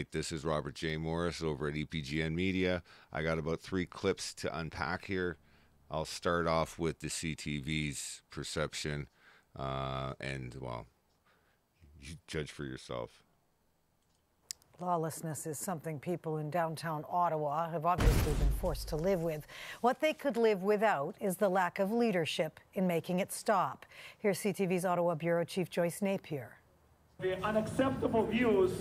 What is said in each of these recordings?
night. This is Robert J. Morris over at EPGN Media. I got about three clips to unpack here. I'll start off with the CTV's perception, uh, and well, you judge for yourself. Lawlessness is something people in downtown Ottawa have obviously been forced to live with. What they could live without is the lack of leadership in making it stop. Here's CTV's Ottawa Bureau Chief Joyce Napier. The unacceptable views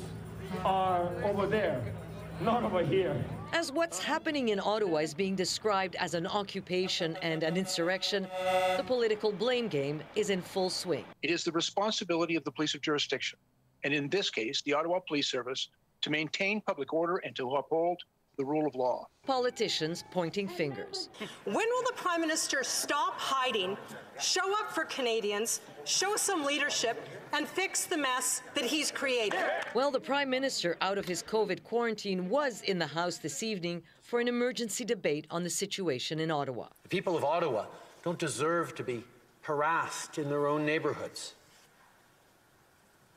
are over there, not over here. As what's happening in Ottawa is being described as an occupation and an insurrection, the political blame game is in full swing. It is the responsibility of the police of jurisdiction, and in this case, the Ottawa Police Service, to maintain public order and to uphold the rule of law. Politicians pointing fingers. When will the Prime Minister stop hiding, show up for Canadians, show some leadership, and fix the mess that he's created? Well, the Prime Minister, out of his COVID quarantine, was in the House this evening for an emergency debate on the situation in Ottawa. The people of Ottawa don't deserve to be harassed in their own neighborhoods.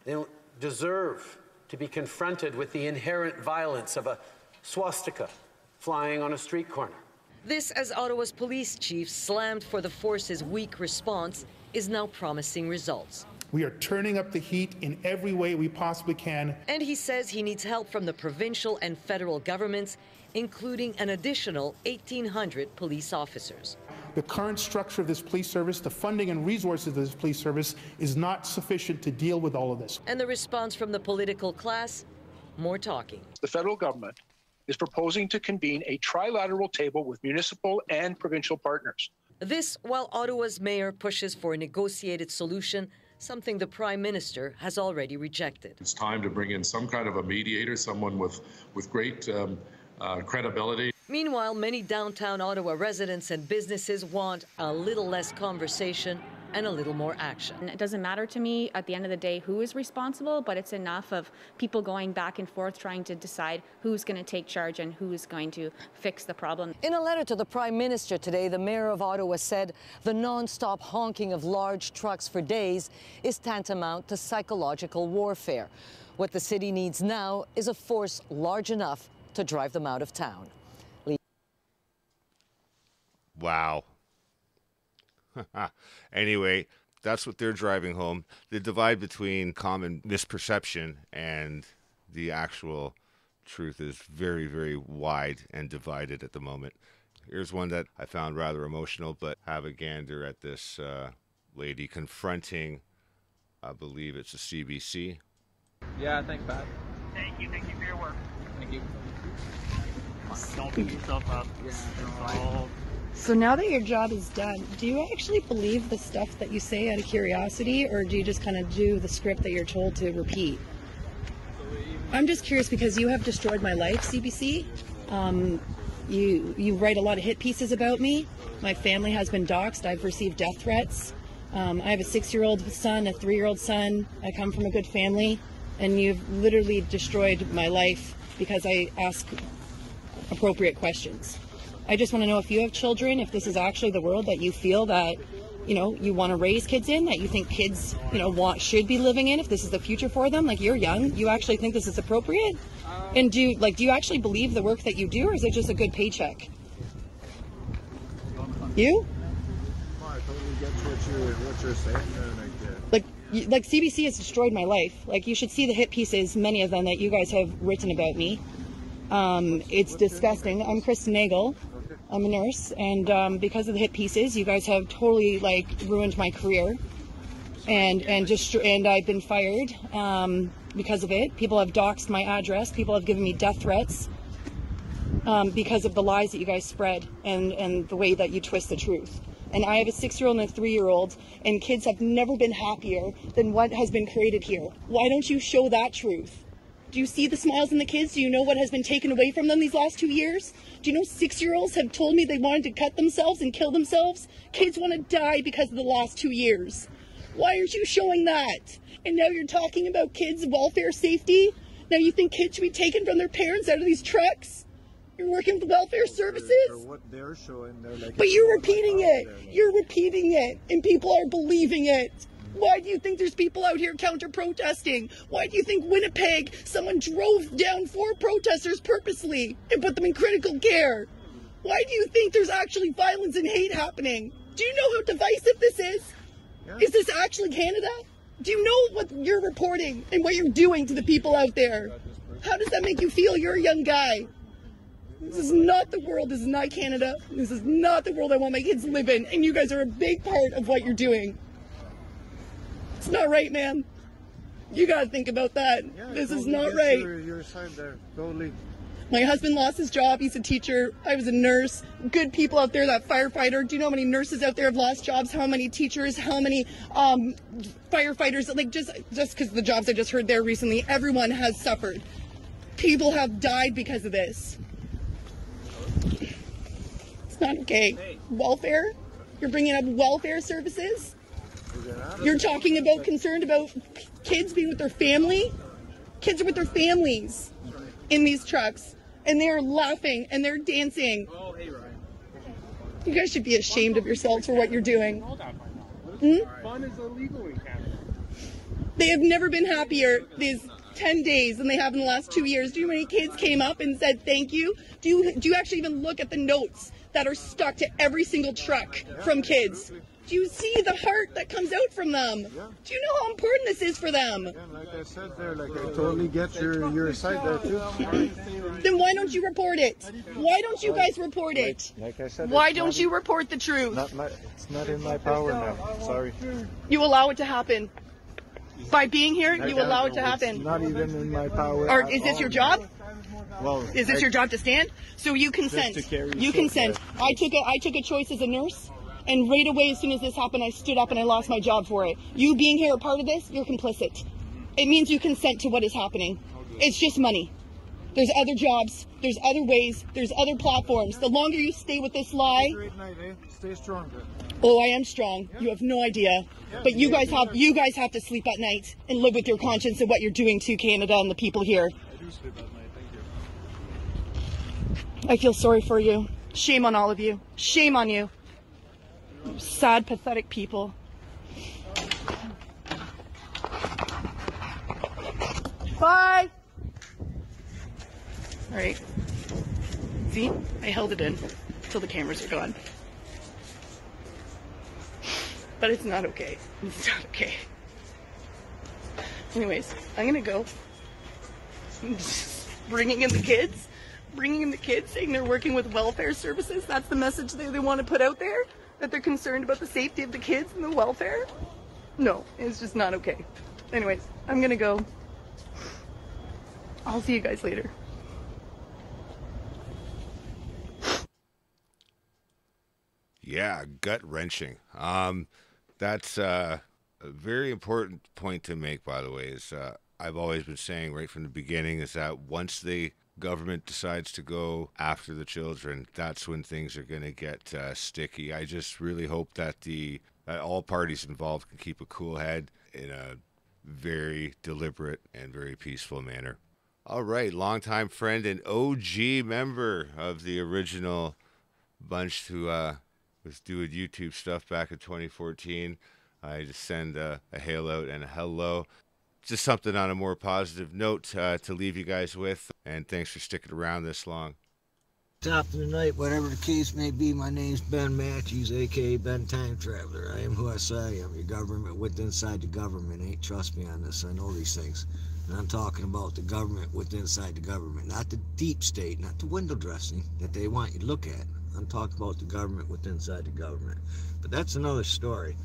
They don't deserve to be confronted with the inherent violence of a swastika flying on a street corner. This, as Ottawa's police chief slammed for the force's weak response, is now promising results. We are turning up the heat in every way we possibly can. And he says he needs help from the provincial and federal governments, including an additional 1,800 police officers. The current structure of this police service, the funding and resources of this police service, is not sufficient to deal with all of this. And the response from the political class? More talking. The federal government is proposing to convene a trilateral table with municipal and provincial partners. This while Ottawa's mayor pushes for a negotiated solution, something the Prime Minister has already rejected. It's time to bring in some kind of a mediator, someone with, with great um, uh, credibility. Meanwhile, many downtown Ottawa residents and businesses want a little less conversation and a little more action. It doesn't matter to me at the end of the day who is responsible, but it's enough of people going back and forth trying to decide who's going to take charge and who's going to fix the problem. In a letter to the Prime Minister today, the Mayor of Ottawa said the non-stop honking of large trucks for days is tantamount to psychological warfare. What the city needs now is a force large enough to drive them out of town. Wow. anyway, that's what they're driving home. The divide between common misperception and the actual truth is very, very wide and divided at the moment. Here's one that I found rather emotional, but have a gander at this uh, lady confronting, I believe it's a CBC. Yeah, thanks, Pat. Thank you. Thank you for your work. Thank you. Don't beat yourself up. It's all So now that your job is done, do you actually believe the stuff that you say out of curiosity, or do you just kind of do the script that you're told to repeat? I'm just curious because you have destroyed my life, CBC. Um, you you write a lot of hit pieces about me. My family has been doxxed. I've received death threats. Um, I have a six-year-old son, a three-year-old son. I come from a good family, and you've literally destroyed my life because I ask appropriate questions. I just want to know if you have children, if this is actually the world that you feel that, you know, you want to raise kids in, that you think kids, you know, want should be living in, if this is the future for them. Like you're young, you actually think this is appropriate, and do you, like do you actually believe the work that you do, or is it just a good paycheck? You? I totally get what you're, saying like, Like like CBC has destroyed my life. Like you should see the hit pieces, many of them that you guys have written about me. Um, it's disgusting. I'm Chris Nagle. I'm a nurse, and um, because of the hit pieces, you guys have totally like ruined my career, and and just and I've been fired um, because of it. People have doxxed my address. People have given me death threats um, because of the lies that you guys spread and and the way that you twist the truth. And I have a six-year-old and a three-year-old, and kids have never been happier than what has been created here. Why don't you show that truth? Do you see the smiles in the kids? Do you know what has been taken away from them these last two years? Do you know six year olds have told me they wanted to cut themselves and kill themselves? Kids want to die because of the last two years. Why aren't you showing that? And now you're talking about kids' welfare safety? Now you think kids should be taken from their parents out of these trucks? You're working with welfare services? what they're showing, they're like. But you're repeating oh, it. You're repeating it. And people are believing it. Why do you think there's people out here counter protesting? Why do you think Winnipeg, someone drove down four protesters purposely and put them in critical care? Why do you think there's actually violence and hate happening? Do you know how divisive this is? Is this actually Canada? Do you know what you're reporting and what you're doing to the people out there? How does that make you feel? You're a young guy. This is not the world. This is not Canada. This is not the world I want my kids to live in. And you guys are a big part of what you're doing. It's not right, man. You gotta think about that. this is not right. Your, your side there. Totally. My husband lost his job. He's a teacher. I was a nurse. Good people out there, that firefighter. Do you know how many nurses out there have lost jobs? How many teachers? How many um, firefighters? Like just just because the jobs I just heard there recently, everyone has suffered. People have died because of this. It's not okay. Welfare? You're bringing up welfare services? You're talking about concerned about kids being with their family? Kids are with their families in these trucks and they're laughing and they're dancing. You guys should be ashamed of yourselves for what you're doing. Fun is illegal in Canada. They have never been happier these 10 days than they have in the last two years. Do you know how many kids came up and said thank you? Do you, do you actually even look at the notes that are stuck to every single truck from kids? Do you see the heart that comes out from them? Yeah. Do you know how important this is for them? Like I said there, like I totally get your your side there too. Then why don't you report it? Why don't you guys report it? Like I said. Why don't you report the truth? Not my, it's not in my power now. Sorry. You allow it to happen. By being here, you allow it to It's happen. not even in my power. Or is this your job? Well, Is this I- your job to stand? So you consent. You consent. I took a I took a choice as a nurse, and right away as soon as this happened, I stood up and I lost my job for it. You being here a part of this, you're complicit. It means you consent to what is happening. It's just money. There's other jobs. There's other ways. There's other platforms. The longer you stay with this lie, night, eh? Stay stronger. Oh, I am strong. You have no idea. But you guys have you guys have to sleep at night and live with your conscience and what you're doing to Canada and the people here. I do sleep at night. Thank you. I feel sorry for you. Shame on all of you. Shame on you. Sad, pathetic people. Bye. All right. See, I held it in till the cameras are gone. But it's not okay. It's not okay. Anyways, I'm gonna go. bringing in the kids, bringing in the kids, saying they're working with welfare services. That's the message they, they want to put out there. That they're concerned about the safety of the kids and the welfare. No, it's just not okay. Anyways, I'm gonna go. I'll see you guys later. Yeah, gut wrenching. Um, that's uh, a very important point to make. By the way, is uh, I've always been saying right from the beginning is that once the government decides to go after the children, that's when things are going to get uh, sticky. I just really hope that the that all parties involved can keep a cool head in a very deliberate and very peaceful manner. All right, longtime friend and OG member of the original bunch who uh, was doing YouTube stuff back in 2014. I just send a, a hail out and a hello. Just something on a more positive note uh, to leave you guys with. And thanks for sticking around this long. Top of the night, whatever the case may be, my name's Ben Matthews, aka Ben Time Traveler. I am who I say I am. Your government with inside the government ain't trust me on this. I know these things. And I'm talking about the government with inside the government, not the deep state, not the window dressing that they want you to look at. I'm talking about the government with inside the government. But that's another story.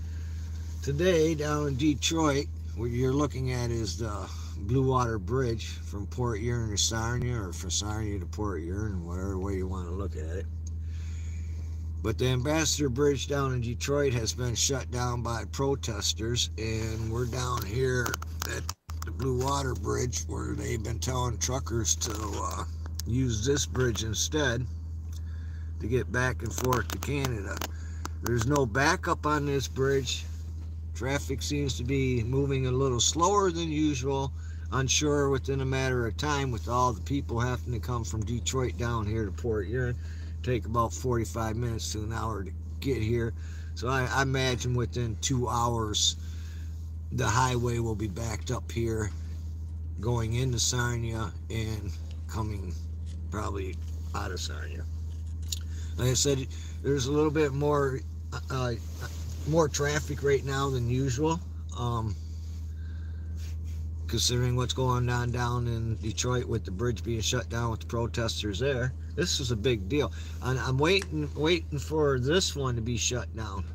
Today, down in Detroit, what you're looking at is the Blue Water Bridge from Port Huron to Sarnia, or from Sarnia to Port Huron, whatever way you want to look at it. But the Ambassador Bridge down in Detroit has been shut down by protesters, and we're down here at the Blue Water Bridge where they've been telling truckers to uh, use this bridge instead to get back and forth to Canada. There's no backup on this bridge. Traffic seems to be moving a little slower than usual. Unsure within a matter of time with all the people having to come from Detroit down here to Port Huron. Take about 45 minutes to an hour to get here. So I, I imagine within two hours the highway will be backed up here going into Sarnia and coming probably out of Sarnia. Like I said, there's a little bit more uh, more traffic right now than usual. Um, considering what's going on down in Detroit with the bridge being shut down with the protesters there. This is a big deal. And I'm waiting waiting for this one to be shut down.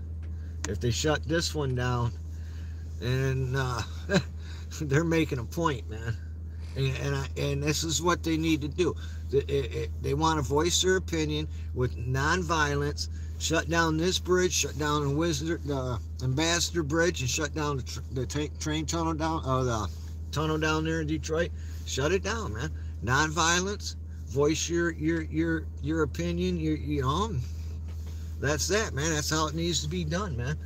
If they shut this one down, and uh, they're making a point, man. And and, I, and, this is what they need to do. They, they want to voice their opinion with nonviolence. Shut down this bridge. Shut down the Wizard, the Ambassador Bridge, and shut down the, tr the train tunnel down, or the tunnel down there in Detroit. Shut it down, man. Nonviolence. Voice your your your your opinion. Your you know. That's that, man. That's how it needs to be done, man.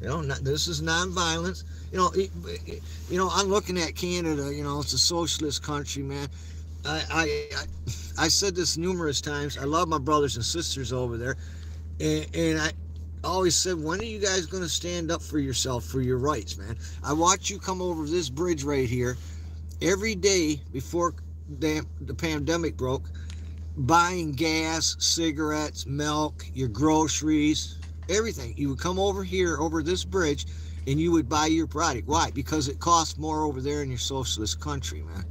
You know, not, this is nonviolence. You know, it, it, you know, I'm looking at Canada. You know, it's a socialist country, man. I, I, I said this numerous times. I love my brothers and sisters over there, and, and I always said, when are you guys going to stand up for yourself, for your rights, man? I watch you come over this bridge right here every day before the, the pandemic broke, buying gas, cigarettes, milk, your groceries, everything. You would come over here, over this bridge, and you would buy your product. Why? Because it costs more over there in your socialist country, man.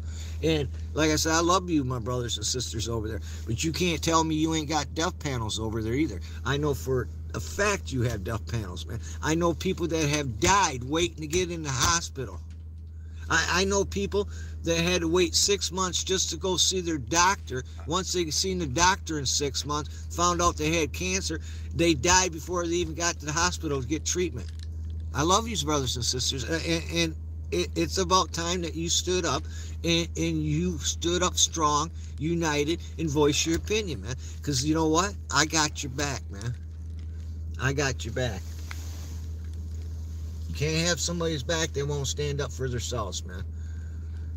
And like I said, I love you, my brothers and sisters over there. But you can't tell me you ain't got death panels over there either. I know for a fact you have death panels, man. I know people that have died waiting to get in the hospital. I, I know people that had to wait six months just to go see their doctor. Once they seen the doctor in six months, found out they had cancer, they died before they even got to the hospital to get treatment. I love you, brothers and sisters, and, and it, it's about time that you stood up and, and you stood up strong, united, and voiced your opinion, man. Because you know what? I got your back, man. I got your back. You can't have somebody's back they won't stand up for themselves, man.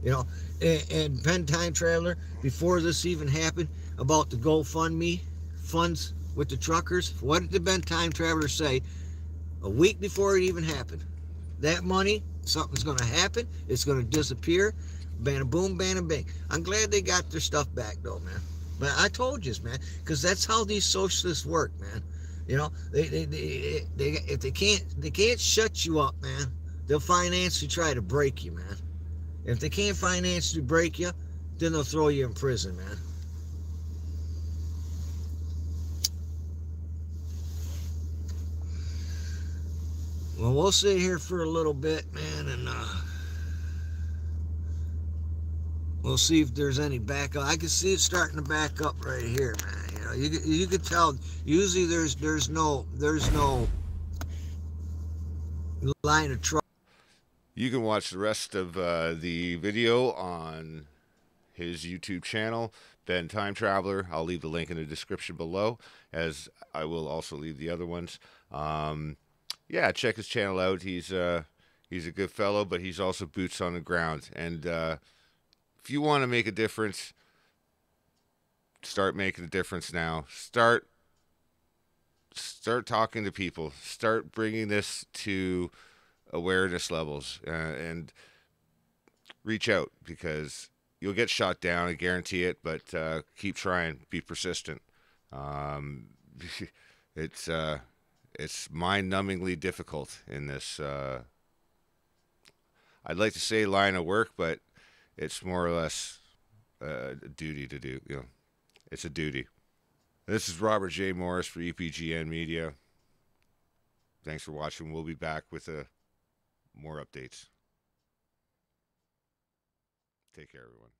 You know, and, and Ben Time Traveler, before this even happened, about the GoFundMe funds with the truckers, what did the Ben Time Traveler say a week before it even happened? That money, something's going to happen, it's going to disappear, bam, boom, bam, bang. I'm glad they got their stuff back, though, man. But I told you, man, because that's how these socialists work, man. You know, they, they, they, they, if they can't, they can't shut you up, man. They'll finance financially try to break you, man. If they can't financially break you, then they'll throw you in prison, man. Well, we'll sit here for a little bit, man, and uh, we'll see if there's any backup. I can see it starting to back up right here, man. You know, you you could tell. Usually, there's there's no there's no line of truck. You can watch the rest of uh, the video on his YouTube channel, Ben Time Traveler. I'll leave the link in the description below, as I will also leave the other ones. Um, yeah, check his channel out. He's uh, he's a good fellow, but he's also boots on the ground. And uh, if you want to make a difference, start making a difference now. Start start talking to people. Start bringing this to awareness levels uh, and reach out because you'll get shot down. I guarantee it. But uh, keep trying. Be persistent. Um, it's uh, it's mind-numbingly difficult in this. Uh, I'd like to say line of work, but it's more or less uh, a duty to do. You know, it's a duty. This is Robert J. Morris for EPGN Media. Thanks for watching. We'll be back with a more updates. Take care, everyone.